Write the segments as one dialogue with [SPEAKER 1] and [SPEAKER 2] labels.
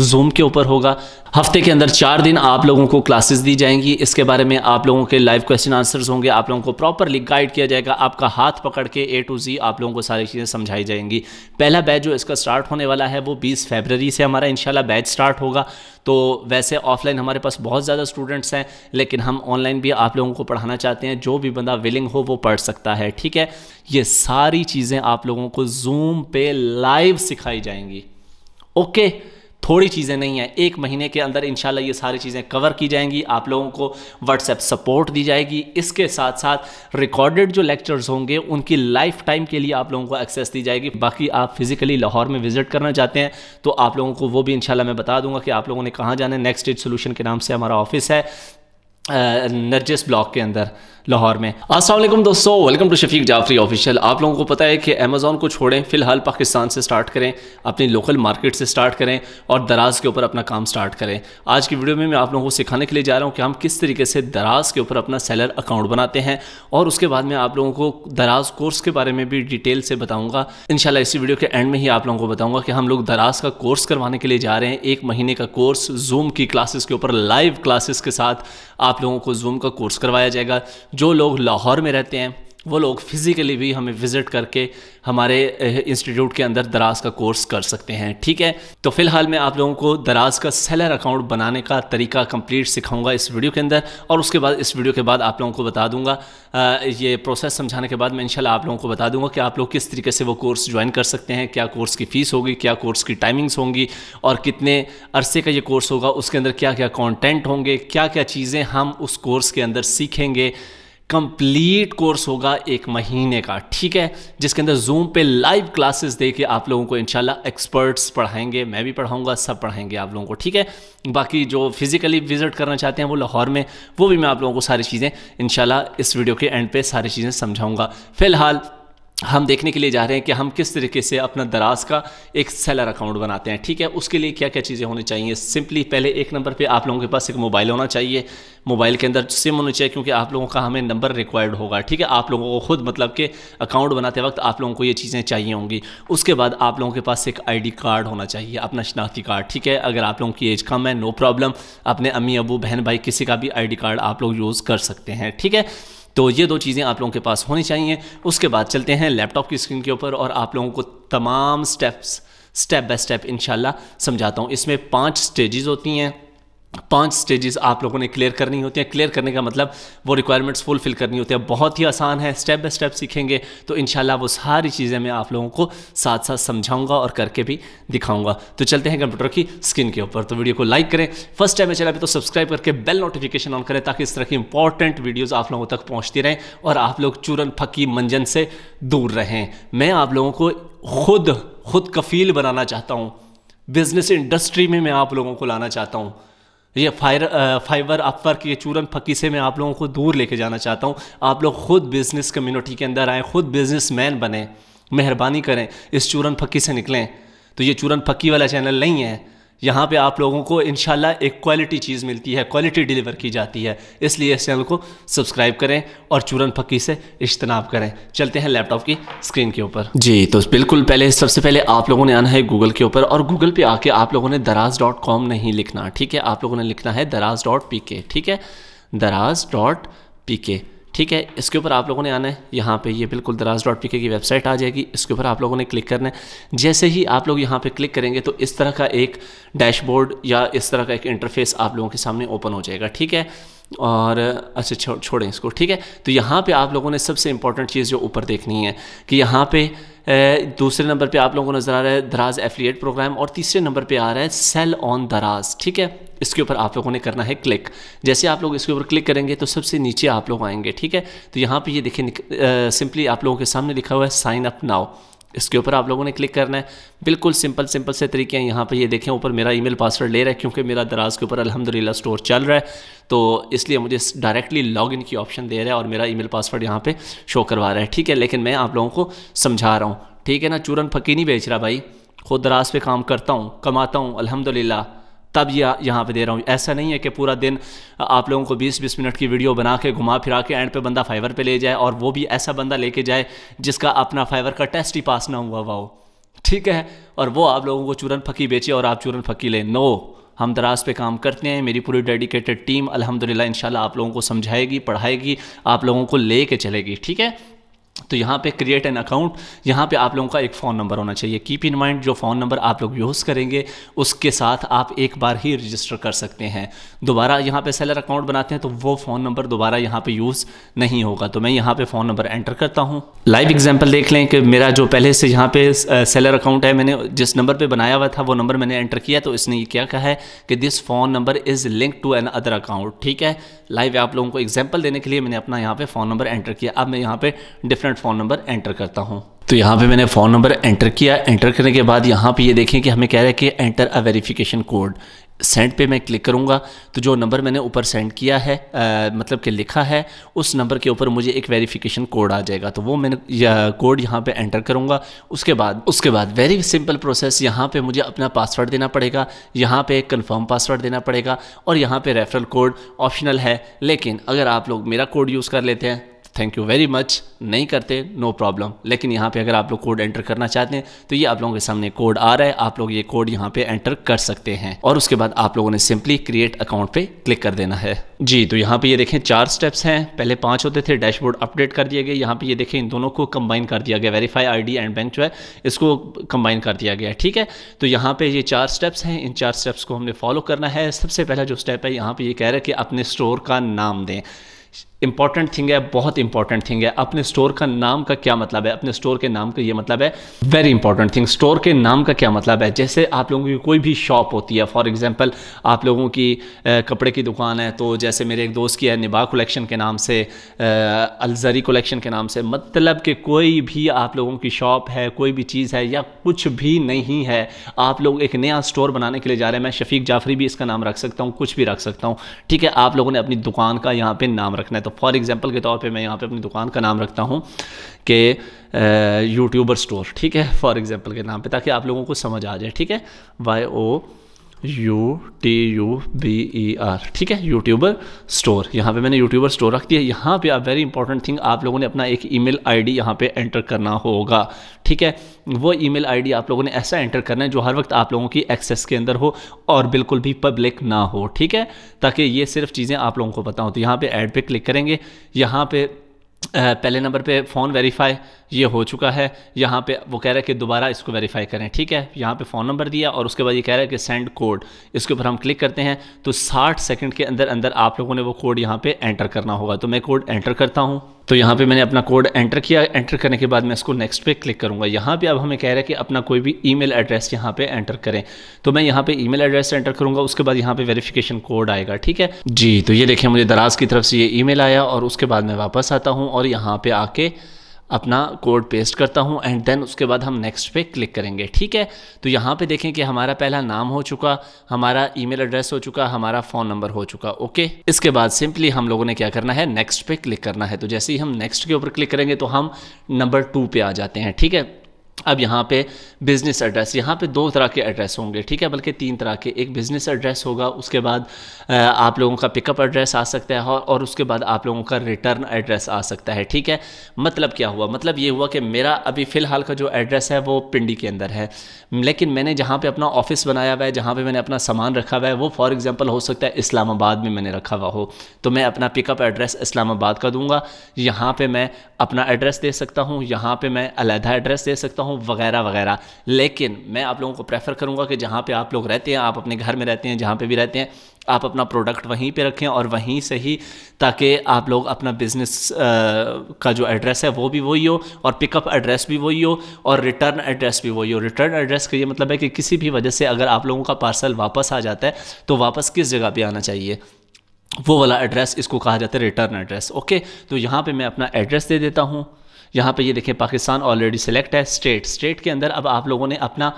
[SPEAKER 1] Zoom के ऊपर होगा। हफ़्ते के अंदर चार दिन आप लोगों को क्लासेस दी जाएँगी। इसके बारे में आप लोगों के लाइव क्वेश्चन आंसर्स होंगे। आप लोगों को प्रॉपरली गाइड किया जाएगा। आपका हाथ पकड़ के ए टू जी आप लोगों को सारी चीज़ें समझाई जाएँगी। पहला बैच जो इसका स्टार्ट होने वाला है, वो 20 फरवरी से हमारा इंशाल्लाह बैच स्टार्ट होगा। तो वैसे ऑफलाइन हमारे पास बहुत ज़्यादा स्टूडेंट्स हैं, लेकिन हम ऑनलाइन भी आप लोगों को पढ़ाना चाहते हैं। जो भी बंदा विलिंग हो, वो पढ़ सकता है। ठीक है? ये सारी चीज़ें आप लोगों को जूम पे लाइव सिखाई जाएँगी। ओके थोड़ी चीज़ें नहीं हैं। एक महीने के अंदर इंशाल्लाह ये सारी चीज़ें कवर की जाएँगी। आप लोगों को व्हाट्सएप सपोर्ट दी जाएगी। इसके साथ साथ रिकॉर्डेड जो लेक्चर्स होंगे, उनकी लाइफ टाइम के लिए आप लोगों को एक्सेस दी जाएगी। बाकी आप फिजिकली लाहौर में विज़िट करना चाहते हैं तो आप लोगों को वो भी इंशाल्लाह मैं बता दूँगा कि आप लोगों ने कहाँ जाना है। नेक्स्ट स्टेज सोल्यूशन के नाम से हमारा ऑफ़िस है नरजिस ब्लॉक के अंदर। लाहौर में। असलम दोस्तों welcome to Shafiq Jafri official आप लोगों को पता है कि अमेज़ोन को छोड़ें, फ़िलहाल पाकिस्तान से स्टार्ट करें, अपनी लोकल मार्केट से स्टार्ट करें और दराज के ऊपर अपना काम स्टार्ट करें। आज की वीडियो में मैं आप लोगों को सिखाने के लिए जा रहा हूँ कि हम किस तरीके से दराज के ऊपर अपना सेलर अकाउंट बनाते हैं और उसके बाद में आप लोगों को दराज कोर्स के बारे में भी डिटेल से बताऊँगा। इन इसी वीडियो के एंड में ही आप लोगों को बताऊँगा कि हम लोग दराज का कोर्स करवाने के लिए जा रहे हैं। एक महीने का कोर्स जूम की क्लासेस के ऊपर लाइव क्लासेस के साथ आप लोगों को जूम का कोर्स करवाया जाएगा जो लोग लाहौर में रहते हैं, वो लोग फिज़िकली भी हमें विज़िट करके हमारे इंस्टीट्यूट के अंदर दराज का कोर्स कर सकते हैं। ठीक है? तो फ़िलहाल मैं आप लोगों को दराज का सेलर अकाउंट बनाने का तरीका कंप्लीट सिखाऊँगा इस वीडियो के अंदर, और उसके बाद, इस वीडियो के बाद आप लोगों को बता दूँगा। ये प्रोसेस समझाने के बाद मैं इंशाल्लाह आप लोगों को बता दूँगा कि आप लोग किस तरीके से वो कोर्स ज्वाइन कर सकते हैं, क्या कोर्स की फ़ीस होगी, क्या कोर्स की टाइमिंग्स होंगी, और कितने अरसे का ये कोर्स होगा, उसके अंदर क्या क्या कॉन्टेंट होंगे क्या क्या चीज़ें हम उस कोर्स के अंदर सीखेंगे। कंप्लीट कोर्स होगा एक महीने का, ठीक है? जिसके अंदर जूम पे लाइव क्लासेस दे के आप लोगों को इंशाल्लाह एक्सपर्ट्स पढ़ाएँगे, मैं भी पढ़ाऊँगा, सब पढ़ाएँगे आप लोगों को, ठीक है? बाकी जो फिजिकली विज़िट करना चाहते हैं वो लाहौर में, वो भी मैं आप लोगों को सारी चीज़ें इंशाल्लाह इस वीडियो के एंड पे सारी चीज़ें समझाऊँगा। फ़िलहाल हम देखने के लिए जा रहे हैं कि हम किस तरीके से अपना दराज का एक सेलर अकाउंट बनाते हैं, ठीक है? उसके लिए क्या क्या चीज़ें होनी चाहिए? सिंपली पहले एक नंबर पे आप लोगों के पास एक मोबाइल होना चाहिए। मोबाइल के अंदर सिम होनी चाहिए क्योंकि आप लोगों का हमें नंबर रिक्वायर्ड होगा, ठीक है? आप लोगों को खुद मतलब कि अकाउंट बनाते वक्त आप लोगों को ये चीज़ें चाहिए होंगी। उसके बाद आप लोगों के पास एक आईडी कार्ड होना चाहिए, अपना शनाख्ती कार्ड ठीक है? अगर आप लोगों की एज कम है नो प्रॉब्लम अपने अम्मी, अबू, बहन, भाई किसी का भी आईडी कार्ड आप लोग यूज़ कर सकते हैं, ठीक है? तो ये दो चीज़ें आप लोगों के पास होनी चाहिए। उसके बाद चलते हैं लैपटॉप की स्क्रीन के ऊपर और आप लोगों को तमाम स्टेप्स स्टेप बाय स्टेप इनशाला समझाता हूँ। इसमें पाँच स्टेजेस होती हैं। पाँच स्टेजेस आप लोगों ने क्लियर करनी होती हैं। क्लियर करने का मतलब वो रिक्वायरमेंट्स फुलफिल करनी होती है। बहुत ही आसान है स्टेप बाय स्टेप सीखेंगे तो इनशाला वो सारी चीज़ें मैं आप लोगों को साथ साथ समझाऊँगा और करके भी दिखाऊँगा। तो चलते हैं कंप्यूटर की स्क्रीन के ऊपर। तो वीडियो को लाइक करें। फ़र्स्ट टाइम में चला तो सब्सक्राइब करके बेल नोटिफिकेशन ऑन करें ताकि इस तरह की इंपॉर्टेंट वीडियोज़ आप लोगों तक पहुँचती रहें और आप लोग चूरन फकी मंजन से दूर रहें। मैं आप लोगों को खुद खुद कफील बनाना चाहता हूँ। बिज़नेस इंडस्ट्री में मैं आप लोगों को लाना चाहता हूँ। ये फायर फाइबर अपवर्क ये चूरन फकी से मैं आप लोगों को दूर लेके जाना चाहता हूँ। आप लोग खुद बिज़नेस कम्युनिटी के अंदर आएँ, खुद बिज़नेस मैन बने, मेहरबानी करें, इस चूरन फकी से निकलें। तो ये चूरन फकी वाला चैनल नहीं है। यहाँ पे आप लोगों को इनशाला एक क्वालिटी चीज़ मिलती है क्वालिटी डिलीवर की जाती है। इसलिए इस चैनल को सब्सक्राइब करें और चूरन फक्की से इज्तनाब करें। चलते हैं लैपटॉप की स्क्रीन के ऊपर। जी तो बिल्कुल पहले, सबसे पहले आप लोगों ने आना है गूगल के ऊपर और गूगल पे आके आप लोगों ने दराज डॉट कॉम नहीं लिखना, ठीक है? आप लोगों ने लिखना है दराज डॉट पी के, ठीक है? दराज डॉट पी के। ठीक है, इसके ऊपर आप लोगों ने आना है। यहाँ पे ये बिल्कुल दराज डॉट पी की वेबसाइट आ जाएगी। इसके ऊपर आप लोगों ने क्लिक करना है। जैसे ही आप लोग यहाँ पे क्लिक करेंगे तो इस तरह का एक डैशबोर्ड या इस तरह का एक इंटरफेस आप लोगों के सामने ओपन हो जाएगा। ठीक है? और अच्छा छो, छोड़ें इसको ठीक है? तो यहाँ पे आप लोगों ने सबसे इंपॉर्टेंट चीज़ जो ऊपर देखनी है कि यहाँ पे दूसरे नंबर पे आप लोगों को नज़र आ रहा है दराज एफिलिएट प्रोग्राम और तीसरे नंबर पे आ रहा है सेल ऑन दराज ठीक है? इसके ऊपर आप लोगों ने करना है क्लिक जैसे आप लोग इसके ऊपर क्लिक करेंगे तो सबसे नीचे आप लोग आएँगे ठीक है? तो यहाँ पे ये देखिए सिंपली आप लोगों के सामने लिखा हुआ है साइन अप नाउ इसके ऊपर आप लोगों ने क्लिक करना है। बिल्कुल सिंपल सिंपल से तरीके हैं। यहाँ पर ये देखें, ऊपर मेरा ईमेल पासवर्ड ले रहा है क्योंकि मेरा दराज के ऊपर अल्हम्दुलिल्लाह स्टोर चल रहा है। तो इसलिए मुझे डायरेक्टली लॉगिन की ऑप्शन दे रहा है और मेरा ईमेल पासवर्ड यहाँ पर शो करवा रहा है। ठीक है, लेकिन मैं आप लोगों को समझा रहा हूँ। ठीक है ना? चूरन फकी नहीं बेच रहा भाई। खुद दराज पर काम करता हूँ, कमाता हूँ, अल्हम्दुलिल्लाह। तब यह यहाँ पे दे रहा हूँ। ऐसा नहीं है कि पूरा दिन आप लोगों को 20-20 मिनट की वीडियो बना के, घुमा फिरा के, एंड पे बंदा फाइवर पे ले जाए और वो भी ऐसा बंदा लेके जाए जिसका अपना फाइवर का टेस्ट ही पास ना हुआ हो ठीक है? और वो आप लोगों को चूरन फकी बेचे और आप चूरन फकी लें। नो, हम दराज पे काम करते हैं। मेरी पूरी डेडिकेटेड टीम अल्हम्दुलिल्लाह, इंशाल्लाह आप लोगों को समझाएगी, पढ़ाएगी, आप लोगों को ले चलेगी। ठीक है? तो यहाँ पे क्रिएट एन अकाउंट यहाँ पे आप लोगों का एक फ़ोन नंबर होना चाहिए। कीप इन माइंड जो फ़ोन नंबर आप लोग यूज़ करेंगे, उसके साथ आप एक बार ही रजिस्टर कर सकते हैं। दोबारा यहाँ पे सेलर अकाउंट बनाते हैं तो वो फ़ोन नंबर दोबारा यहाँ पे यूज़ नहीं होगा। तो मैं यहाँ पे फ़ोन नंबर एंटर करता हूँ। लाइव एग्ज़ाम्पल देख लें कि मेरा जो पहले से यहाँ पे सेलर अकाउंट है, मैंने जिस नंबर पर बनाया हुआ था, वो नंबर मैंने एंटर किया तो इसने क्या कहा है कि this phone number is link to an other account ठीक है? लाइव आप लोगों को एग्ज़ाम्पल देने के लिए मैंने अपना यहाँ पे फ़ोन नंबर एंटर किया। अब मैं यहाँ पे डिफरेंट फ़ोन नंबर एंटर करता हूँ। तो यहाँ पे मैंने फ़ोन नंबर एंटर किया। एंटर करने के बाद यहाँ पे ये देखें कि हमें कह रहा है कि enter a verification code send पे मैं क्लिक करूँगा। तो जो नंबर मैंने ऊपर सेंड किया है आ, मतलब कि लिखा है उस नंबर के ऊपर मुझे एक वेरिफिकेशन कोड आ जाएगा। तो वो मैंने कोड यहाँ पे एंटर करूँगा। उसके बाद उसके बाद वेरी सिंपल प्रोसेस यहाँ पे मुझे अपना पासवर्ड देना पड़ेगा। यहाँ पे एक कन्फर्म पासवर्ड देना पड़ेगा। और यहाँ पे रेफरल कोड ऑप्शनल है। लेकिन अगर आप लोग मेरा कोड यूज़ कर लेते हैं थैंक यू वेरी मच नहीं करते नो no प्रॉब्लम लेकिन यहाँ पे अगर आप लोग कोड एंटर करना चाहते हैं तो ये आप लोगों के सामने कोड आ रहा है। आप लोग ये कोड यहाँ पे एंटर कर सकते हैं। और उसके बाद आप लोगों ने सिंपली क्रिएट अकाउंट पे क्लिक कर देना है। जी तो यहाँ पे ये देखें, चार स्टेप्स हैं। पहले पाँच होते थे डैशबोर्ड अपडेट कर दिया गया। यहाँ पे ये देखें, इन दोनों को कंबाइन कर दिया गया। वेरीफाई आईडी एंड बैंक जो है, इसको कंबाइन कर दिया गया। ठीक है? तो यहाँ पे ये चार स्टेप्स हैं। इन चार स्टेप्स को हमने फॉलो करना है। सबसे पहला जो स्टेप है, यहाँ पे ये कह रहा है कि अपने स्टोर का नाम दें। इंपॉर्टेंट थिंग है, बहुत इंपॉर्टेंट थिंग है। अपने स्टोर का नाम का क्या मतलब है? अपने स्टोर के नाम का ये मतलब है वेरी इंपॉर्टेंट थिंग स्टोर के नाम का क्या मतलब है? जैसे आप लोगों की कोई भी शॉप होती है फॉर एग्जांपल आप लोगों की कपड़े की दुकान है तो जैसे मेरे एक दोस्त की है निभा कलेक्शन के नाम से अलजरी कलेक्शन के नाम से मतलब कि कोई भी आप लोगों की शॉप है, कोई भी चीज़ है, या कुछ भी नहीं है, आप लोग एक नया स्टोर बनाने के लिए जा रहे हैं। मैं शफीक जाफरी भी इसका नाम रख सकता हूँ, कुछ भी रख सकता हूँ। ठीक है, आप लोगों ने अपनी दुकान का यहाँ पर नाम रखना है तो फॉर एग्जांपल के तौर पे मैं यहाँ पे अपनी दुकान का नाम रखता हूँ कि यूट्यूबर स्टोर ठीक है? फॉर एग्जांपल के नाम पे, ताकि आप लोगों को समझ आ जाए, ठीक है? Y O U T U B E R ठीक है? यूट्यूबर स्टोर यहाँ पे मैंने यूट्यूबर स्टोर रख दिया। यहाँ पे आप वेरी इंपॉर्टेंट थिंग आप लोगों ने अपना एक ईमेल आईडी यहाँ पे एंटर करना होगा। ठीक है? वो ईमेल आईडी आप लोगों ने ऐसा एंटर करना है जो हर वक्त आप लोगों की एक्सेस के अंदर हो और बिल्कुल भी पब्लिक ना हो। ठीक है? ताकि ये सिर्फ़ चीज़ें आप लोगों को पता हो तो यहाँ पर एड पे क्लिक करेंगे। यहाँ पर पहले नंबर पे फ़ोन वेरीफाई ये हो चुका है। यहाँ पे वो कह रहा है कि दोबारा इसको वेरीफाई करें, ठीक है? यहाँ पे फ़ोन नंबर दिया और उसके बाद ये कह रहा है कि सेंड कोड इसके ऊपर हम क्लिक करते हैं तो 60 सेकंड के अंदर अंदर आप लोगों ने वो कोड यहाँ पे एंटर करना होगा। तो मैं कोड एंटर करता हूँ। तो यहाँ पे मैंने अपना कोड एंटर किया। एंटर करने के बाद मैं इसको नेक्स्ट पे क्लिक करूँगा। यहाँ पे अब हमें कह रहा है कि अपना कोई भी ईमेल एड्रेस यहाँ पे एंटर करें। तो मैं यहाँ पे ईमेल एड्रेस एंटर करूँगा। उसके बाद यहाँ पे वेरिफिकेशन कोड आएगा, ठीक है? जी तो ये देखें, मुझे दराज की तरफ़ से ये ईमेल आया और उसके बाद मैं वापस आता हूँ और यहाँ पर आके अपना कोड पेस्ट करता हूँ एंड देन उसके बाद हम नेक्स्ट पे क्लिक करेंगे, ठीक है? तो यहाँ पे देखें कि हमारा पहला नाम हो चुका, हमारा ईमेल एड्रेस हो चुका, हमारा फ़ोन नंबर हो चुका ओके इसके बाद सिंपली हम लोगों ने क्या करना है? नेक्स्ट पे क्लिक करना है। तो जैसे ही हम नेक्स्ट के ऊपर क्लिक करेंगे तो हम नंबर टू पे आ जाते हैं, ठीक है? अब यहाँ पे बिज़नेस एड्रेस यहाँ पे दो तरह के एड्रेस होंगे, ठीक है? बल्कि तीन तरह के, एक बिज़नेस एड्रेस होगा, उसके बाद आप लोगों का पिकअप एड्रेस आ सकता है और उसके बाद आप लोगों का रिटर्न एड्रेस आ सकता है, ठीक है? मतलब क्या हुआ? मतलब ये हुआ कि मेरा अभी फ़िलहाल का जो एड्रेस है, वो पिंडी के अंदर है। लेकिन मैंने जहाँ पर अपना ऑफ़िस बनाया हुआ है, जहाँ पर मैंने अपना सामान रखा हुआ है, वो फॉर एग्ज़ाम्पल हो सकता है इस्लामाबाद में मैंने रखा हुआ हो। तो मैं अपना पिकअप एड्रेस इस्लामाबाद का दूँगा। यहाँ पर मैं अपना एड्रेस दे सकता हूँ, यहाँ पर मैं अलहदा एड्रेस दे सकता हूँ वगैरह वगैरह। लेकिन मैं आप लोगों को प्रेफर करूँगा कि जहाँ पे आप लोग रहते हैं, आप अपने घर में रहते हैं, जहाँ पे भी रहते हैं, आप अपना प्रोडक्ट वहीं पे रखें और वहीं से ही ताकि आप लोग अपना बिज़नेस का जो एड्रेस है वो भी वही हो और पिकअप एड्रेस भी वही हो और रिटर्न एड्रेस भी वही हो। रिटर्न एड्रेस का ये मतलब है कि किसी भी वजह से अगर आप लोगों का पार्सल वापस आ जाता है तो वापस किस जगह पर आना चाहिए? वो वाला एड्रेस इसको कहा जाता है रिटर्न एड्रेस। ओके? तो यहाँ पे मैं अपना एड्रेस दे देता हूँ। यहाँ पे ये देखें पाकिस्तान ऑलरेडी सिलेक्ट है स्टेट स्टेट के अंदर अब आप लोगों ने अपना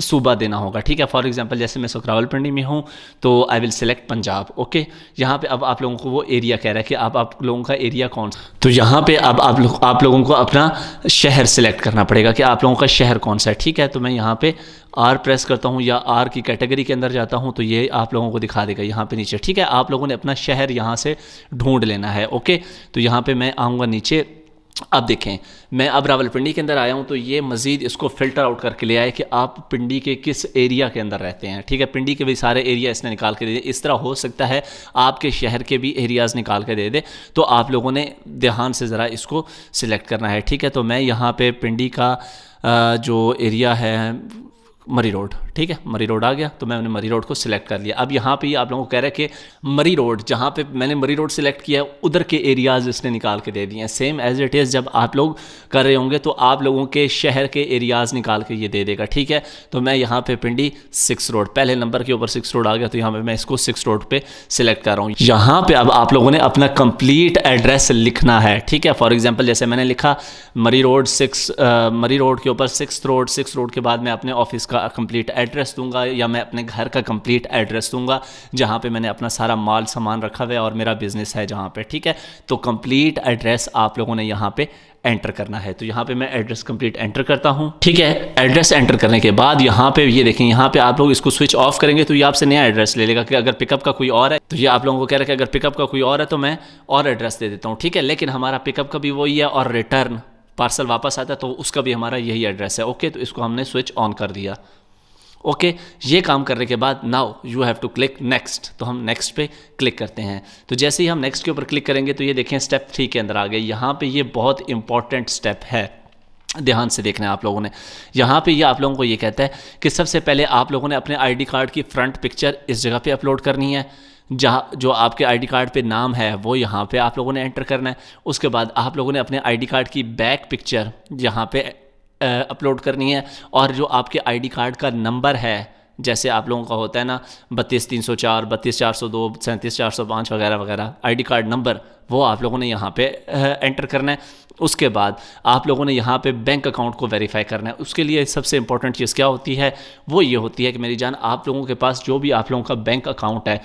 [SPEAKER 1] सूबा देना होगा, ठीक है? फॉर एग्जांपल जैसे मैं सुखरावलपिंडी में हूँ तो I will select Punjab okay यहाँ पे अब आप लोगों को वो एरिया कह रहा है कि अब आप लोगों का एरिया कौन सा? तो यहाँ पे अब आप लोग, आप लोगों को अपना शहर सेलेक्ट करना पड़ेगा कि आप लोगों का शहर कौन सा है, ठीक है? तो मैं यहाँ पे आर प्रेस करता हूँ या आर की कैटेगरी के अंदर जाता हूँ तो ये आप लोगों को दिखा देगा यहाँ पे नीचे, ठीक है? आप लोगों ने अपना शहर यहाँ से ढूंढ लेना है ओके तो यहाँ पर मैं आऊँगा नीचे अब देखें, मैं अब रावलपिंडी के अंदर आया हूँ तो ये मज़ीद इसको फ़िल्टर आउट करके ले आए कि आप पिंडी के किस एरिया के अंदर रहते हैं। ठीक है, पिंडी के भी सारे एरिया इसने निकाल के दे दें इस तरह हो सकता है आपके शहर के भी एरियाज़ निकाल के दे दें तो आप लोगों ने ध्यान से ज़रा इसको सिलेक्ट करना है। ठीक है तो मैं यहाँ पर पिंडी का जो एरिया है मरी रोड ठीक है? मरी रोड आ गया तो मैंने मरी रोड को सिलेक्ट कर लिया। अब यहाँ पे आप लोगों को कह रहे हैं कि मरी रोड जहाँ पे मैंने मरी रोड सिलेक्ट किया है, उधर के एरियाज़ इसने निकाल के दे दिए हैं। सेम एज इट इज़ जब आप लोग कर रहे होंगे तो आप लोगों के शहर के एरियाज़ निकाल के ये दे देगा, ठीक है? तो मैं यहाँ पे पिंडी सिक्स रोड पहले नंबर के ऊपर सिक्स रोड आ गया तो यहाँ पर मैं इसको सिक्स रोड पर सिलेक्ट कर रहा हूँ। यहाँ पर अब आप लोगों ने अपना कंप्लीट एड्रेस लिखना है, ठीक है? फॉर एग्ज़ाम्पल जैसे मैंने लिखा मरी रोड सिक्स मरी रोड के ऊपर सिक्स रोड सिक्स रोड के बाद मैं अपने ऑफ़िस का कंप्लीट एड्रेस दूँगा, या मैं अपने घर का कंप्लीट एड्रेस दूँगा, जहाँ पे मैंने अपना सारा माल सामान रखा हुआ है और मेरा बिज़नेस है जहाँ पे, ठीक है? तो कंप्लीट एड्रेस आप लोगों ने यहाँ पे एंटर करना है। तो यहाँ पे मैं एड्रेस कंप्लीट एंटर करता हूँ, ठीक है? एड्रेस एंटर करने के बाद यहाँ पे, ये देखें, यहाँ पे आप लोग इसको स्विच ऑफ़ करेंगे तो ये आपसे नया एड्रेस ले लेगा कि अगर पिकअप का कोई और है तो ये आप लोगों को कह रहा है कि अगर पिकअप का कोई और है तो मैं और एड्रेस दे देता हूँ, ठीक है? लेकिन हमारा पिकअप का भी वही है और रिटर्न पार्सल वापस आता है तो उसका भी हमारा यही एड्रेस है। ओके तो इसको हमने स्विच ऑन कर दिया। ओके okay, ये काम करने के बाद now you have to click next तो हम नेक्स्ट पे क्लिक करते हैं। तो जैसे ही हम नेक्स्ट के ऊपर क्लिक करेंगे तो ये देखें स्टेप थ्री के अंदर आ गए यहाँ पे ये बहुत इंपॉर्टेंट स्टेप है। ध्यान से देखना है आप लोगों ने। यहाँ पे ये आप लोगों को ये कहता है कि सबसे पहले आप लोगों ने अपने आईडी कार्ड की फ्रंट पिक्चर इस जगह पे अपलोड करनी है। जहाँ, जो आपके आईडी कार्ड पे नाम है, वो यहाँ पे आप लोगों ने एंटर करना है। उसके बाद आप लोगों ने अपने आईडी कार्ड की बैक पिक्चर यहाँ पे अपलोड करनी है। और जो आपके आईडी कार्ड का नंबर है, जैसे आप लोगों का होता है ना, बत्तीस तीन सौ चार, बत्तीस चार सौ दो, सैंतीस चार सौ पाँच वगैरह वगैरह आईडी कार्ड नंबर, वो आप लोगों ने यहाँ पे एंटर करना है। उसके बाद आप लोगों ने यहाँ पे बैंक अकाउंट को वेरीफाई करना है। उसके लिए सबसे इंपॉर्टेंट चीज़ क्या होती है, वो ये होती है कि मेरी जान, आप लोगों के पास जो भी आप लोगों का बैंक अकाउंट है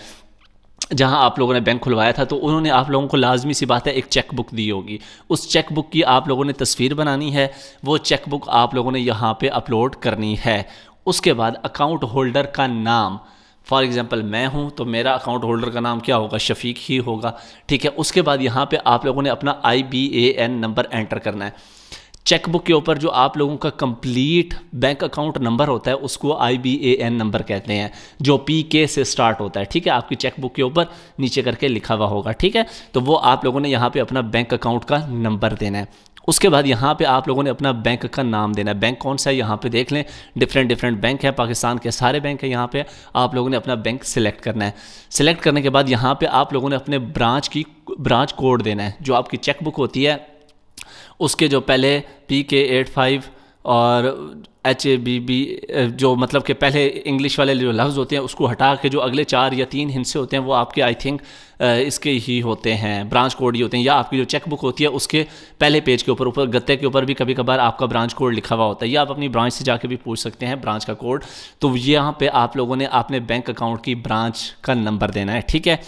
[SPEAKER 1] जहाँ आप लोगों ने बैंक खुलवाया था तो उन्होंने आप लोगों को लाजमी सी बात है, एक चेक बुक दी होगी। उस चेक बुक की आप लोगों ने तस्वीर बनानी है, वो चेक बुक आप लोगों ने यहाँ पे अपलोड करनी है। उसके बाद अकाउंट होल्डर का नाम। फॉर एग्ज़ाम्पल मैं हूँ तो मेरा अकाउंट होल्डर का नाम क्या होगा? शफीक ही होगा। ठीक है, उसके बाद यहाँ पे आप लोगों ने अपना I B A N number enter करना है। चेकबुक के ऊपर जो आप लोगों का कंप्लीट बैंक अकाउंट नंबर होता है, उसको I B A N number कहते हैं, जो पी के से स्टार्ट होता है, ठीक है? आपकी चेकबुक के ऊपर नीचे करके लिखा हुआ होगा, ठीक है? तो वो आप लोगों ने यहाँ पे अपना बैंक अकाउंट का नंबर देना है। उसके बाद यहाँ पे आप लोगों ने अपना बैंक का नाम देना है। बैंक कौन सा है? यहाँ पे देख लें डिफरेंट डिफरेंट बैंक है, पाकिस्तान के सारे बैंक हैं यहाँ पे। आप लोगों ने अपना बैंक सिलेक्ट करना है। सिलेक्ट करने के बाद यहाँ पे आप लोगों ने अपने ब्रांच की ब्रांच कोड देना है, जो आपकी चेकबुक होती है। उसके जो पहले पी के एट फाइव और एच ए बी बी जो मतलब कि पहले इंग्लिश वाले जो लफ्ज़ होते हैं, उसको हटा के जो अगले चार या तीन हिस्से होते हैं, वो आपके आई थिंक इसके ही होते हैं ब्रांच कोड ही होते हैं, या आपकी जो चेक बुक होती है, उसके पहले पेज के ऊपर ऊपर गत्ते के ऊपर भी कभी कभार आपका ब्रांच कोड लिखा हुआ होता है, या आप अपनी ब्रांच से जाके भी पूछ सकते हैं ब्रांच का कोड तो यहाँ पर आप लोगों ने अपने बैंक अकाउंट की ब्रांच का नंबर देना है, ठीक है?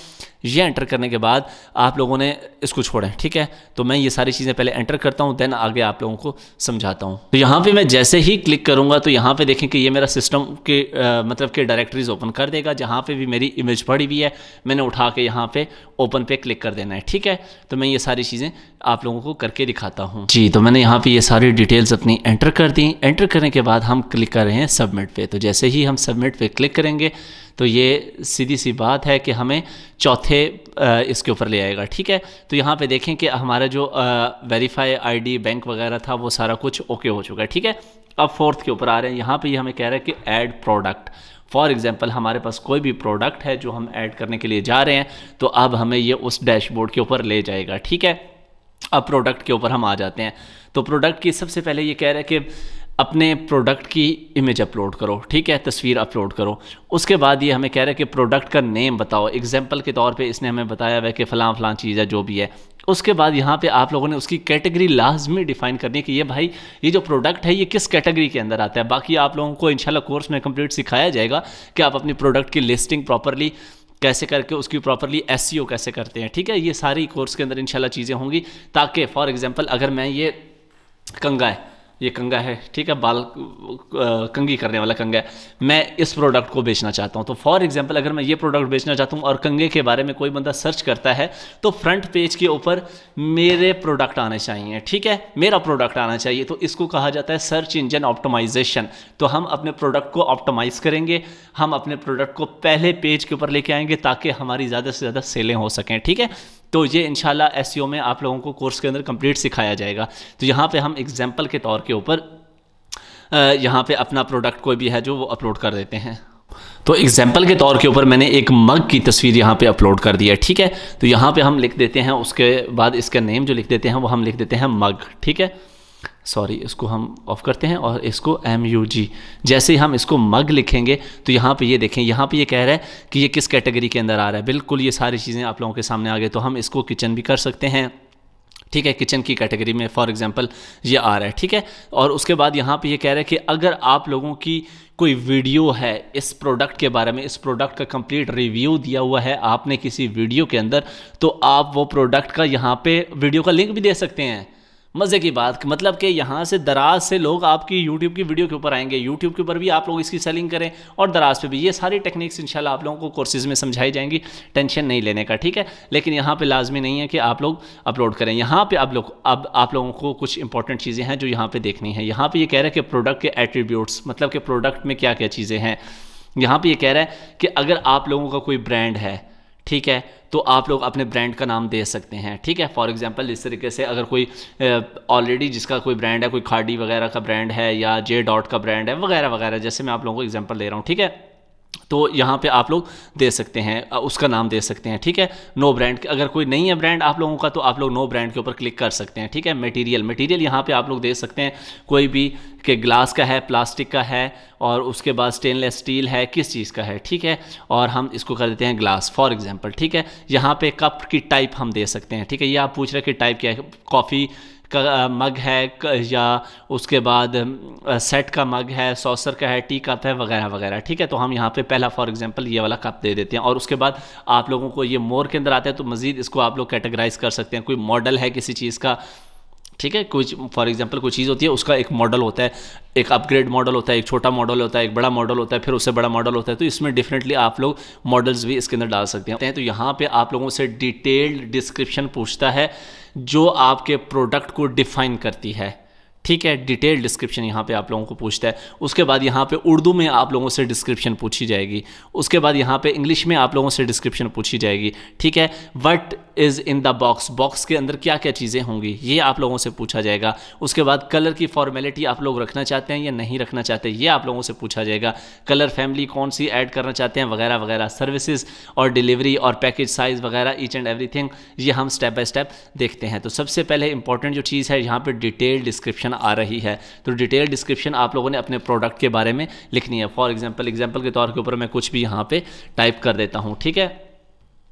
[SPEAKER 1] ये एंटर करने के बाद आप लोगों ने इसको छोड़ें ठीक है? तो मैं ये सारी चीज़ें पहले एंटर करता हूँ देन आगे आप लोगों को समझाता हूँ। तो यहाँ पर मैं जैसे ही क्लिक करूँगा तो यहाँ पे देखें कि ये मेरा सिस्टम के आ, मतलब के डायरेक्टरीज ओपन कर देगा जहाँ पे भी मेरी इमेज पड़ी हुई है मैंने उठा के यहाँ पे ओपन पे क्लिक कर देना है ठीक है? तो मैं ये सारी चीज़ें आप लोगों को करके दिखाता हूँ। जी तो मैंने यहाँ पे ये सारी डिटेल्स अपनी एंटर कर दी। एंटर करने के बाद हम क्लिक कर रहे हैं सबमिट पे। तो जैसे ही हम सबमिट पे क्लिक करेंगे तो ये सीधी सी बात है कि हमें चौथे इसके ऊपर ले आएगा ठीक है? तो यहाँ पे देखें कि हमारा जो वेरीफाई आईडी बैंक वगैरह था वो सारा कुछ ओके हो चुका है ठीक है? अब फोर्थ के ऊपर आ रहे हैं। यहाँ पे ये हमें कह रहा है कि ऐड प्रोडक्ट फॉर एग्ज़ाम्पल हमारे पास कोई भी प्रोडक्ट है जो हम ऐड करने के लिए जा रहे हैं तो अब हमें ये उस डैशबोर्ड के ऊपर ले जाएगा, ठीक है? अब प्रोडक्ट के ऊपर हम आ जाते हैं। तो प्रोडक्ट की सबसे पहले ये कह रहा है कि अपने प्रोडक्ट की इमेज अपलोड करो, ठीक है? तस्वीर अपलोड करो। उसके बाद ये हमें कह रहा है कि प्रोडक्ट का नेम बताओ। एग्ज़ाम्पल के तौर पे इसने हमें बताया हुआ है कि फ़लाँ फ़लाँ चीज़ है, जो भी है। उसके बाद यहाँ पे आप लोगों ने उसकी कैटेगरी लाजमी डिफाइन करनी है कि ये भाई, ये जो प्रोडक्ट है, ये किस कैटेगरी के अंदर आता है। बाकी आप लोगों को इंशाल्लाह कोर्स में कंप्लीट सिखाया जाएगा कि आप अपनी प्रोडक्ट की लिस्टिंग प्रॉपरली कैसे करके उसकी प्रॉपरली एस e कैसे करते हैं, ठीक है? ये सारी कोर्स के अंदर इनशाला चीज़ें होंगी। ताकि फॉर एग्ज़ाम्पल अगर मैं ये कंगा है ये कंगा है, ठीक है, बाल कंगी करने वाला कंगा है। मैं इस प्रोडक्ट को बेचना चाहता हूँ। तो फॉर एग्जांपल अगर मैं ये प्रोडक्ट बेचना चाहता हूँ और कंगे के बारे में कोई बंदा सर्च करता है तो फ्रंट पेज के ऊपर मेरे प्रोडक्ट आने चाहिए, ठीक है? मेरा प्रोडक्ट आना चाहिए। तो इसको कहा जाता है सर्च इंजन ऑप्टोमाइजेशन तो हम अपने प्रोडक्ट को ऑप्टोमाइज़ करेंगे, हम अपने प्रोडक्ट को पहले पेज के ऊपर लेके आएँगे ताकि हमारी ज़्यादा से ज़्यादा सेलें हो सकें, ठीक है? तो ये इनशाला एस e में आप लोगों को कोर्स के अंदर कंप्लीट सिखाया जाएगा। तो यहाँ पे हम एग्ज़ाम्पल के तौर के ऊपर यहाँ पे अपना प्रोडक्ट कोई भी है जो वो अपलोड कर देते हैं। तो एग्ज़ाम्पल के तौर के ऊपर मैंने एक मग की तस्वीर यहाँ पे अपलोड कर दी है, ठीक है? तो यहाँ पे हम लिख देते हैं, उसके बाद इसका नेम जो लिख देते हैं, वो हम लिख देते हैं मग ठीक है? सॉरी इसको हम ऑफ़ करते हैं और इसको एम यू जी जैसे ही हम इसको मग लिखेंगे तो यहाँ पे ये देखें, यहाँ पे ये कह रहा है कि ये किस कैटेगरी के अंदर आ रहा है। बिल्कुल ये सारी चीज़ें आप लोगों के सामने आ गए तो हम इसको किचन भी कर सकते हैं। ठीक है किचन की कैटेगरी में फॉर एग्जांपल ये आ रहा है। ठीक है, और उसके बाद यहाँ पे ये कह रहा है कि अगर आप लोगों की कोई वीडियो है, इस प्रोडक्ट के बारे में, इस प्रोडक्ट का कंप्लीट रिव्यू दिया हुआ है आपने किसी वीडियो के अंदर तो आप वो प्रोडक्ट का यहाँ पे वीडियो का लिंक भी दे सकते हैं। मज़े की बात मतलब कि यहाँ से दराज से लोग आपकी यूट्यूब की वीडियो के ऊपर आएँगे। यूट्यूब के ऊपर भी आप लोग इसकी सेलिंग करें और दराज पे भी। ये सारी टेक्निक्स इंशाल्लाह आप लोगों को कोर्सेज में समझाई जाएँगी। टेंशन नहीं लेने का, ठीक है? लेकिन यहाँ पे लाजमी नहीं है कि आप लोग अपलोड करें। यहाँ पे आप लोग, अब आप लोगों को कुछ इंपॉर्टेंट चीज़ें हैं जो यहाँ पर देखनी है। यहाँ पर ये कह रहे हैं कि प्रोडक्ट के एट्रीब्यूट्स मतलब कि प्रोडक्ट में क्या क्या चीज़ें हैं। यहाँ पर ये कह रहा है कि अगर आप लोगों का कोई ब्रांड है ठीक है तो आप लोग अपने ब्रांड का नाम दे सकते हैं, ठीक है? फॉर एग्जांपल इस तरीके से अगर कोई ऑलरेडी जिसका कोई ब्रांड है, कोई खाड़ी वगैरह का ब्रांड है या जे डॉट का ब्रांड है, वगैरह वगैरह, जैसे मैं आप लोगों को एग्जांपल दे रहा हूँ, ठीक है? तो यहाँ पे आप लोग दे सकते हैं उसका नाम दे सकते हैं, ठीक है? नो ब्रांड अगर कोई नहीं है ब्रांड आप लोगों का तो आप लोग नो ब्रांड के ऊपर क्लिक कर सकते हैं, ठीक है? मटेरियल मटेरियल यहाँ पे आप लोग दे सकते हैं, कोई भी के ग्लास का है प्लास्टिक का है, और उसके बाद स्टेनलेस स्टील है, किस चीज़ का है, ठीक है? और हम इसको कर देते हैं ग्लास फॉर एग्ज़ाम्पल ठीक है? यहाँ पर कप की टाइप हम दे सकते हैं, ठीक है? ये आप पूछ रहे कि टाइप क्या है? कॉफ़ी का मग है या उसके बाद सेट का मग है, सॉसर का है, टी कप है, वगैरह वगैरह, ठीक है? तो हम यहाँ पे पहला फॉर एग्जांपल ये वाला कप दे देते हैं और उसके बाद आप लोगों को ये मोर के अंदर आता है तो मज़ीद इसको आप लोग कैटेगराइज कर सकते हैं। कोई मॉडल है किसी चीज़ का, ठीक है? कुछ फॉर एग्जांपल कोई चीज़ होती है, उसका एक मॉडल होता है, एक अपग्रेड मॉडल होता है, एक छोटा मॉडल होता है, एक बड़ा मॉडल होता है, फिर उससे बड़ा मॉडल होता है तो इसमें डिफरेंटली आप लोग मॉडल्स भी इसके अंदर डाल सकते हैं। तो यहाँ पे आप लोगों से डिटेल्ड डिस्क्रिप्शन पूछता है जो आपके प्रोडक्ट को डिफाइन करती है। ठीक है डिटेल डिस्क्रिप्शन यहाँ पे आप लोगों को पूछता है। उसके बाद यहाँ पे उर्दू में आप लोगों से डिस्क्रिप्शन पूछी जाएगी। उसके बाद यहाँ पे इंग्लिश में आप लोगों से डिस्क्रिप्शन पूछी जाएगी। ठीक है what is in the box box के अंदर क्या क्या चीज़ें होंगी, ये आप लोगों से पूछा जाएगा। उसके बाद कलर की फॉर्मेलिटी आप लोग रखना चाहते हैं या नहीं रखना चाहते, ये आप लोगों से पूछा जाएगा। कलर फैमिली कौन सी ऐड करना चाहते हैं, वगैरह वगैरह। सर्विसेज़ और डिलीवरी और पैकेज साइज़ वगैरह ईच एंड एवरीथिंग ये हम स्टेप बाय स्टेप देखते हैं। तो सबसे पहले इंपॉर्टेंट जो चीज़ है, यहाँ पर डिटेल डिस्क्रिप्शन आ रही है। तो डिटेल डिस्क्रिप्शन आप लोगों ने अपने प्रोडक्ट के बारे में लिखनी है। फॉर एग्ज़ाम्पल एग्ज़ाम्पल के तौर के ऊपर मैं कुछ भी यहाँ पे टाइप कर देता हूँ, ठीक है?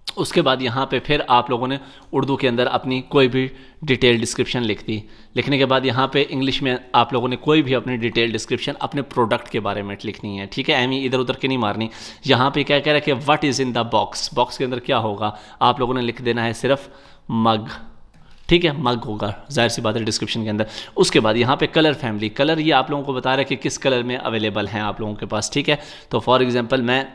[SPEAKER 1] उसके बाद यहाँ पे फिर आप लोगों ने उर्दू के अंदर अपनी कोई भी डिटेल डिस्क्रिप्शन लिख दी। लिखने के बाद यहाँ पे इंग्लिश में आप लोगों ने कोई भी अपनी डिटेल डिस्क्रिप्शन अपने प्रोडक्ट के बारे में लिखनी है, ठीक है? एम इधर उधर के नहीं मारनी। यहाँ पे क्या कह रहा है कि what is in the box box के अंदर क्या होगा? आप लोगों ने लिख देना है सिर्फ़ मग, ठीक है? मग होगा, ज़ाहिर सी बात है डिस्क्रिप्शन के अंदर। उसके बाद यहाँ पे कलर फैमिली। कलर ये आप लोगों को बता रहा है कि किस कलर में अवेलेबल हैं आप लोगों के पास, ठीक है? तो फॉर एग्जांपल मैं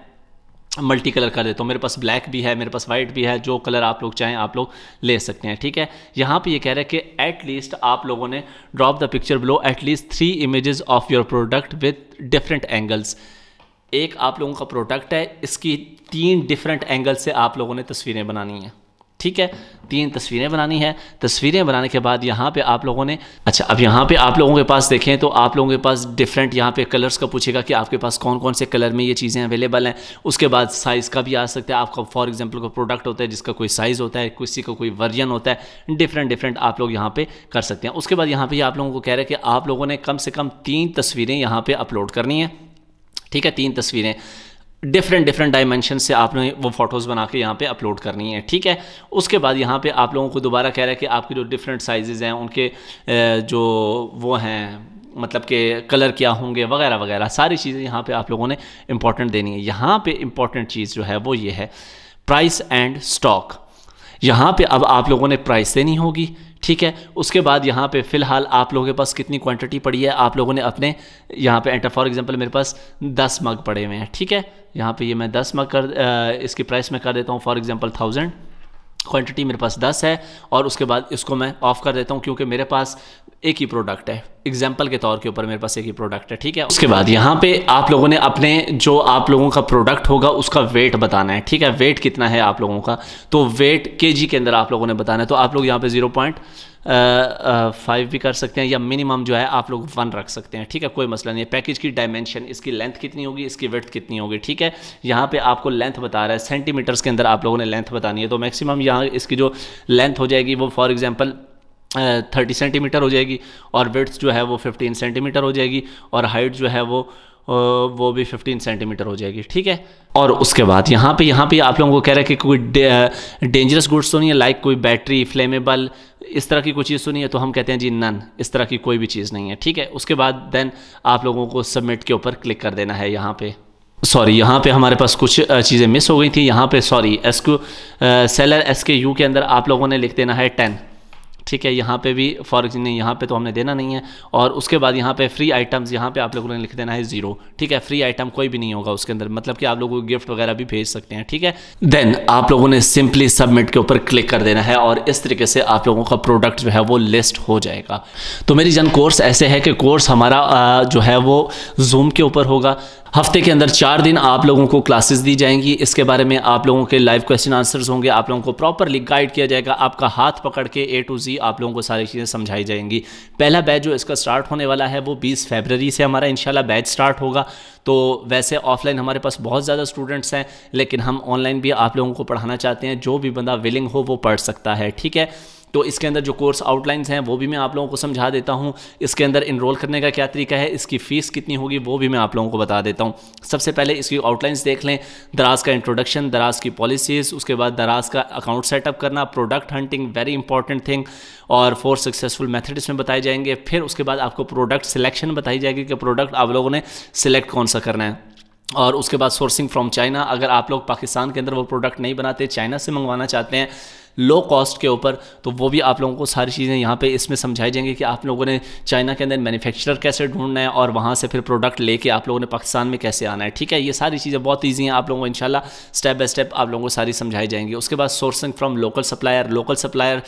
[SPEAKER 1] मल्टी कलर कर देता हूँ। मेरे पास ब्लैक भी है, मेरे पास वाइट भी है, जो कलर आप लोग चाहें आप लोग ले सकते हैं, ठीक है? यहाँ पे ये कह रहा है कि एट लीस्ट आप लोगों ने drop the picture below at least three images of your product with different angles एक आप लोगों का प्रोडक्ट है, इसकी तीन डिफरेंट एंगल से आप लोगों ने तस्वीरें बनानी हैं। ठीक है? तीन तस्वीरें बनानी है। तस्वीरें बनाने के बाद यहाँ पे आप लोगों ने अच्छा अब यहाँ पे आप लोगों के पास देखें तो आप लोगों के पास डिफरेंट यहाँ पे कलर्स का पूछेगा कि आपके पास कौन कौन से कलर में ये चीज़ें अवेलेबल हैं। उसके बाद साइज़ का भी आ सकता है। आपका फॉर एग्ज़ाम्पल कोई प्रोडक्ट होता है जिसका कोई साइज़ होता है, किसी का कोई वर्जन होता है डिफरेंट डिफरेंट आप लोग यहाँ पर कर सकते हैं। उसके बाद यहाँ पर आप लोगों को कह रहे हैं कि आप लोगों ने कम से कम तीन तस्वीरें यहाँ पर अपलोड करनी है। ठीक है? तीन तस्वीरें। डिफरेंट डिफरेंट डायमेंशन से आपने वो फ़ोटोज़ बना के यहाँ पे अपलोड करनी है, ठीक है? उसके बाद यहाँ पे आप लोगों को दोबारा कह रहा है कि आपके जो डिफरेंट साइजेज़ हैं, उनके जो वो हैं मतलब के कलर क्या होंगे, वगैरह वगैरह, सारी चीज़ें यहाँ पे आप लोगों ने इंपॉर्टेंट देनी है। यहाँ पे इंपॉर्टेंट चीज़ जो है वो ये है प्राइस एंड स्टॉक यहाँ पे अब आप लोगों ने प्राइस देनी होगी, ठीक है? उसके बाद यहाँ पे फ़िलहाल आप लोगों के पास कितनी क्वांटिटी पड़ी है, आप लोगों ने अपने यहाँ पे एंटर फॉर एग्जांपल मेरे पास दस मग पड़े हुए हैं, ठीक है? यहाँ पे ये मैं दस मग कर इसकी प्राइस मैं कर देता हूँ फॉर एग्जांपल थाउज़ेंड क्वांटिटी मेरे पास दस है और उसके बाद इसको मैं ऑफ़ कर देता हूँ क्योंकि मेरे पास एक ही प्रोडक्ट है। एग्ज़ाम्पल के तौर के ऊपर मेरे पास एक ही प्रोडक्ट है, ठीक है? उसके बाद यहाँ पे आप लोगों ने अपने जो आप लोगों का प्रोडक्ट होगा, उसका वेट बताना है, ठीक है? वेट कितना है आप लोगों का? तो वेट के के अंदर आप लोगों ने बताना है। तो आप लोग यहाँ पे ज़ीरो पॉइंट फाइव भी कर सकते हैं या मिनिमम जो है आप लोग वन रख सकते हैं। ठीक है, कोई मसला नहीं है। पैकेज की डायमेंशन इसकी लेंथ कितनी होगी, इसकी वेथ कितनी होगी, ठीक है? यहाँ पे आपको लेंथ बता रहा है। सेंटीमीटर्स के अंदर आप लोगों ने लेंथ बतानी है। तो मैक्सिमम यहाँ इसकी जो लेंथ हो जाएगी वो फॉर एग्ज़ाम्पल थर्टी सेंटीमीटर हो जाएगी और वेट्स जो है वो फिफ्टीन सेंटीमीटर हो जाएगी और हाइट जो है वो वो भी 15 सेंटीमीटर हो जाएगी, ठीक है? और उसके बाद यहाँ पे यहाँ पे आप लोगों को कह रहा है कि कोई डेंजरस गुड्स तो नहीं है लाइक कोई बैटरी फ्लेमेबल इस तरह की कोई चीज़ तो नहीं है तो हम कहते हैं जी नन इस तरह की कोई भी चीज़ नहीं है, ठीक है? उसके बाद देन आप लोगों को सबमिट के ऊपर क्लिक कर देना है यहाँ पे। सॉरी यहाँ पे हमारे पास कुछ चीज़ें मिस हो गई थी, यहाँ पे sorry S Q seller S K U के अंदर आप लोगों ने लिख देना है टेन ठीक है, यहाँ पे भी फॉर नहीं, यहाँ पे तो हमने देना नहीं है। और उसके बाद यहाँ पे फ्री आइटम्स यहाँ पे आप लोगों ने लिख देना है ज़ीरो ठीक है फ्री आइटम कोई भी नहीं होगा उसके अंदर। मतलब कि आप लोगों को गिफ्ट वगैरह भी भेज सकते हैं, ठीक है? देन आप लोगों ने सिंपली सबमिट के ऊपर क्लिक कर देना है और इस तरीके से आप लोगों का प्रोडक्ट जो है वो लिस्ट हो जाएगा। तो मेरी जन कोर्स ऐसे है कि कोर्स हमारा जो है वो जूम के ऊपर होगा। हफ़्ते के अंदर चार दिन आप लोगों को क्लासेस दी जाएँगी। इसके बारे में आप लोगों के लाइव क्वेश्चन आंसर्स होंगे। आप लोगों को प्रॉपरली गाइड किया जाएगा। आपका हाथ पकड़ के ए टू जी आप लोगों को सारी चीज़ें समझाई जाएँगी। पहला बैच जो इसका स्टार्ट होने वाला है, वो 20 फरवरी से हमारा इंशाल्लाह बैच स्टार्ट होगा। तो वैसे ऑफलाइन हमारे पास बहुत ज़्यादा स्टूडेंट्स हैं, लेकिन हम ऑनलाइन भी आप लोगों को पढ़ाना चाहते हैं। जो भी बंदा विलिंग हो, वो पढ़ सकता है। ठीक है? तो इसके अंदर जो कोर्स आउटलाइंस हैं, वो भी मैं आप लोगों को समझा देता हूँ। इसके अंदर इनरोल करने का क्या तरीका है, इसकी फ़ीस कितनी होगी, वो भी मैं आप लोगों को बता देता हूँ। सबसे पहले इसकी आउटलाइंस देख लें, दराज का इंट्रोडक्शन दराज की पॉलिसीज़ उसके बाद दराज का अकाउंट सेटअप करना product hunting very important thing और फोर सक्सेसफुल मेथड इसमें बताए जाएँगे। फिर उसके बाद आपको प्रोडक्ट सिलेक्शन बताई जाएगी कि प्रोडक्ट आप लोगों ने सिलेक्ट कौन सा करना है। और उसके बाद सोर्सिंग फ्रॉम चाइना अगर आप लोग पाकिस्तान के अंदर वो प्रोडक्ट नहीं बनाते चाइना से मंगवाना चाहते हैं लो कॉस्ट के ऊपर तो वो भी आप लोगों को सारी चीज़ें यहाँ पे इसमें समझाई जाएँगी कि आप लोगों ने चाइना के अंदर मैन्युफैक्चरर कैसे ढूंढना है और वहाँ से फिर प्रोडक्ट लेके आप लोगों ने पाकिस्तान में कैसे आना है। ठीक है? ये सारी चीज़ें बहुत ईजी हैं। आप लोगों को इंशाल्लाह स्टेप बाय स्टेप आप लोगों को सारी समझाई जाएँगी। उसके बाद sourcing from local supplier local supplier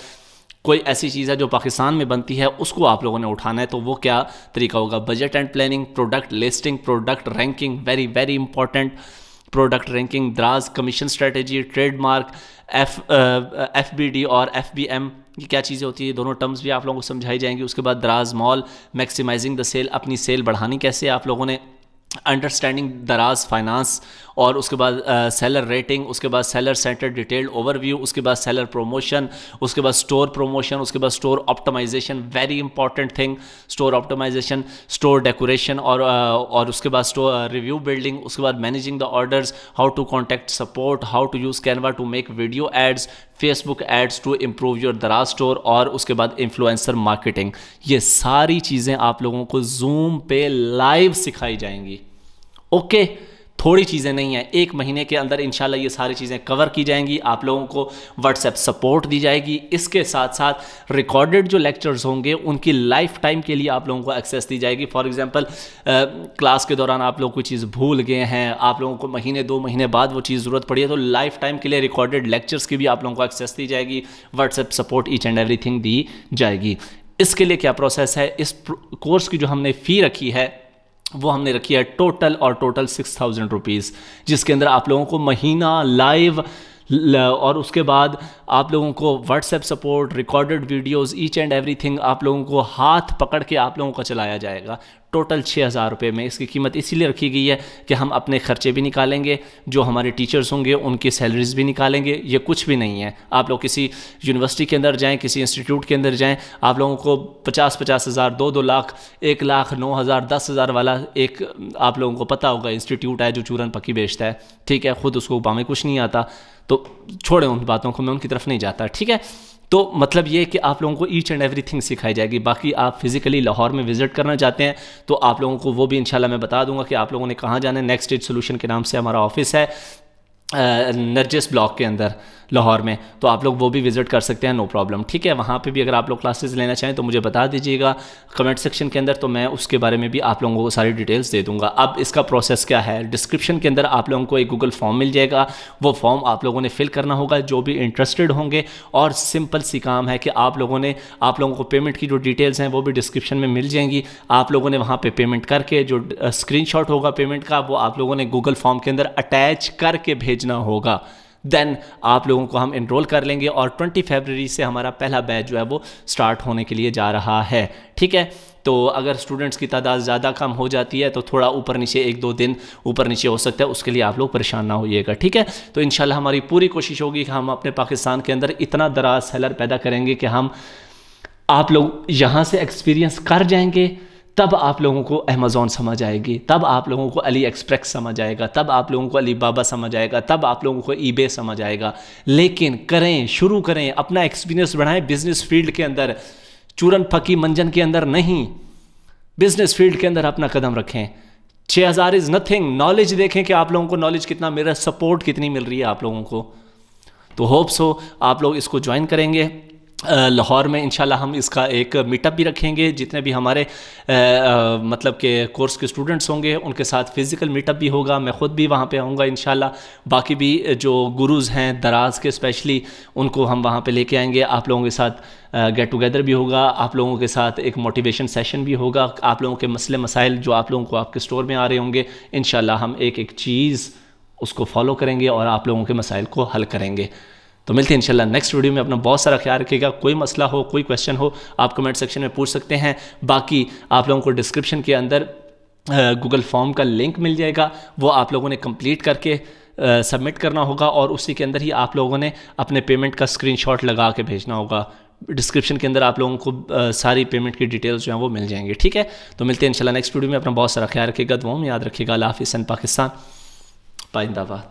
[SPEAKER 1] कोई ऐसी चीज़ है जो पाकिस्तान में बनती है, उसको आप लोगों ने उठाना है तो वो क्या तरीका होगा? Budget and planning product listing product ranking very very important product ranking Daraz commission strategy trademark F F B D और एफ़ बी एम ये क्या चीज़ें होती है? दोनों टर्म्स भी आप लोगों को समझाई जाएँगी। उसके बाद Daraz mall maximising the sale अपनी सेल बढ़ानी कैसे आप लोगों ने? अंडरस्टैंडिंग दराज फाइनेंस और उसके बाद सेलर रेटिंग उसके बाद सेलर सेंटर डिटेल्ड ओवरव्यू उसके बाद सेलर प्रमोशन उसके बाद स्टोर प्रोमोशन उसके बाद store optimisation very important thing store optimisation store decoration और और उसके बाद स्टोर रिव्यू बिल्डिंग उसके बाद managing the orders how to contact support how to use Canva to make video ads Facebook ads to improve your Daraz store और उसके बाद influencer marketing ये सारी चीज़ें आप लोगों को जूम पे लाइव सिखाई जाएँगी ओके okay? थोड़ी चीज़ें नहीं हैं। एक महीने के अंदर इंशाल्लाह ये सारी चीज़ें कवर की जाएँगी। आप लोगों को व्हाट्सएप सपोर्ट दी जाएगी। इसके साथ साथ रिकॉर्डेड जो लेक्चर्स होंगे, उनकी लाइफ टाइम के लिए आप लोगों को एक्सेस दी जाएगी। फॉर एग्ज़ाम्पल क्लास के दौरान आप लोग कोई चीज़ भूल गए हैं, आप लोगों को महीने, दो महीने बाद वो चीज़ ज़रूरत पड़ी है तो लाइफ टाइम के लिए रिकॉर्डेड लेक्चर्स की भी आप लोगों को एक्सेस दी जाएगी। WhatsApp support each and everything दी जाएगी। इसके लिए क्या प्रोसेस है? इस कोर्स की जो हमने फ़ी रखी है वो हमने रखी है टोटल और टोटल सिक्स थाउज़ेंड रुपीज़ जिसके अंदर आप लोगों को महीना लाइव और उसके बाद आप लोगों को WhatsApp support recorded videos each and everything आप लोगों को हाथ पकड़ के आप लोगों का चलाया जाएगा। टोटल छः हज़ार रुपये में इसकी कीमत इसीलिए रखी गई है कि हम अपने खर्चे भी निकालेंगे, जो हमारे टीचर्स होंगे, उनकी सैलरीज भी निकालेंगे। ये कुछ भी नहीं है। आप लोग किसी यूनिवर्सिटी के अंदर जाएँ, किसी इंस्टीट्यूट के अंदर जाएँ, आप लोगों को पचास पचास हज़ार दो दो लाख, एक लाख, नौ हज़ार, दस हज़ार वाला एक, आप लोगों को पता होगा, इंस्टीट्यूट है जो चूरन पक्की बेचता है। ठीक है, ख़ुद उसको उपा में कुछ नहीं आता। तो छोड़ें उन बातों को, मैं उनकी तरफ़ नहीं जाता। ठीक है? तो मतलब ये कि आप लोगों को ईच एंड एवरीथिंग सिखाई जाएगी। बाकी आप फिजिकली लाहौर में विज़िट करना चाहते हैं तो आप लोगों को वो भी इंशाल्लाह मैं बता दूँगा कि आप लोगों ने कहाँ जाना है। नेक्स्ट स्टेज सोल्यूशन के नाम से हमारा ऑफ़िस है नर्जिस ब्लॉक के अंदर। लाहौर में तो आप लोग वो भी विज़िट कर सकते हैं नो प्रॉब्लम ठीक है, वहाँ पे भी अगर आप लोग क्लासेस लेना चाहें तो मुझे बता दीजिएगा। कमेंट सेक्शन के अंदर तो मैं उसके बारे में भी आप लोगों को सारी डिटेल्स दे दूँगा। अब इसका प्रोसेस क्या है? डिस्क्रिप्शन के अंदर आप लोगों को एक गूगल फॉर्म मिल जाएगा। वो फॉर्म आप लोगों ने फिल करना होगा, जो भी इंटरेस्टेड होंगे। और सिंपल सी काम है कि आप लोगों ने, आप लोगों को पेमेंट की जो डिटेल्स हैं, वो भी डिस्क्रिप्शन में मिल जाएँगी। आप लोगों ने वहाँ पर पेमेंट करके, जो स्क्रीन होगा पेमेंट का, वो आप लोगों ने गूगल फॉर्म के अंदर अटैच करके भेजना होगा। देन आप लोगों को हम इनरोल कर लेंगे और 20 फरवरी से हमारा पहला बैच जो है वो स्टार्ट होने के लिए जा रहा है। ठीक है? तो अगर स्टूडेंट्स की तादाद ज़्यादा कम हो जाती है तो थोड़ा ऊपर नीचे, एक दो दिन ऊपर नीचे हो सकता है, उसके लिए आप लोग परेशान ना होइएगा। ठीक है? तो इन हमारी पूरी कोशिश होगी कि हम अपने पाकिस्तान के अंदर इतना दराज सेलर पैदा करेंगे कि हम आप लोग यहाँ से एक्सपीरियंस कर जाएँगे। तब आप लोगों को अमेज़ोन समझ आएगी, तब आप लोगों को अली एक्सप्रेस समझ आएगा, तब आप लोगों को अली बाबा समझ आएगा, तब आप लोगों को ईबे समझ आएगा। लेकिन करें, शुरू करें, अपना एक्सपीरियंस बढ़ाएँ बिज़नेस फ़ील्ड के अंदर। चूरन फकी मंजन के अंदर नहीं बिज़नेस फ़ील्ड के अंदर अपना कदम रखें। छः हज़ार इज़ नथिंग नॉलेज देखें कि आप लोगों को नॉलेज कितना मिल रहा है सपोर्ट कितनी मिल रही है आप लोगों को। तो होप्स हो आप लोग इसको ज्वाइन करेंगे। लाहौर में इंशाल्लाह हम इसका एक मीटअप भी रखेंगे। जितने भी हमारे आ, आ, मतलब के कोर्स के स्टूडेंट्स होंगे उनके साथ फ़िज़िकल मीटअप भी होगा। मैं ख़ुद भी वहाँ पे आऊँगा इन बाकी भी जो गुरुज़ हैं दराज के स्पेशली उनको हम वहाँ पे लेके आएँगे। आप लोगों के साथ गेट टुगेदर भी होगा। आप लोगों के साथ एक मोटिवेशन सेशन भी होगा। आप लोगों के मसले मसाइल जो आप लोगों को आपके स्टोर में आ रहे होंगे इन हम एक एक चीज़ उसको फॉलो करेंगे और आप लोगों के मसाइल को हल करेंगे। तो मिलते हैं इंशाल्लाह नेक्स्ट वीडियो में। अपना बहुत सारा ख्याल रखिएगा। कोई मसला हो कोई क्वेश्चन हो आप कमेंट सेक्शन में पूछ सकते हैं। बाकी आप लोगों को डिस्क्रिप्शन के अंदर गूगल फॉर्म का लिंक मिल जाएगा। वो आप लोगों ने कंप्लीट करके सबमिट करना होगा और उसी के अंदर ही आप लोगों ने अपने पेमेंट का स्क्रीनशॉट लगा के भेजना होगा। डिस्क्रिप्शन के अंदर आप लोगों को आ, सारी पेमेंट की डिटेल्स जो हैं वो मिल जाएँगे। ठीक है? तो मिलते हैं इंशाल्लाह नेक्स्ट वीडियो में। अपना बहुत सारा ख्याल रखिएगा। दुआ में याद रखिएगा। हाफिज़। पाकिस्तान पाइंदाबाद।